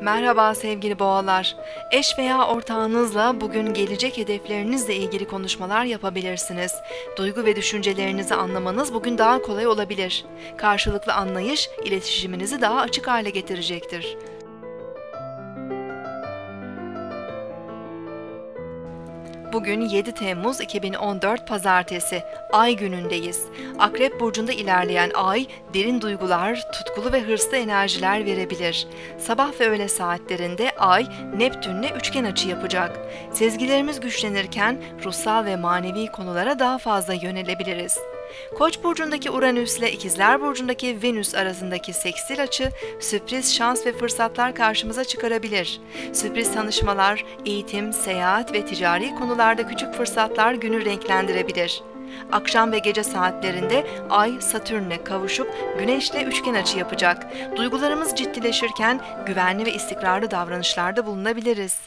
Merhaba sevgili boğalar. Eş veya ortağınızla bugün gelecek hedeflerinizle ilgili konuşmalar yapabilirsiniz. Duygu ve düşüncelerinizi anlamanız bugün daha kolay olabilir. Karşılıklı anlayış iletişiminizi daha açık hale getirecektir. Bugün 7 Temmuz 2014 Pazartesi, Ay günündeyiz. Akrep burcunda ilerleyen Ay, derin duygular, tutkulu ve hırslı enerjiler verebilir. Sabah ve öğle saatlerinde Ay, Neptün'le üçgen açı yapacak. Sezgilerimiz güçlenirken ruhsal ve manevi konulara daha fazla yönelebiliriz. Koç burcundaki Uranüs ile İkizler burcundaki Venüs arasındaki seksil açı sürpriz şans ve fırsatlar karşımıza çıkarabilir. Sürpriz tanışmalar, eğitim, seyahat ve ticari konularda küçük fırsatlar günü renklendirebilir. Akşam ve gece saatlerinde Ay Satürn'le kavuşup Güneş'le üçgen açı yapacak. Duygularımız ciddileşirken güvenli ve istikrarlı davranışlarda bulunabiliriz.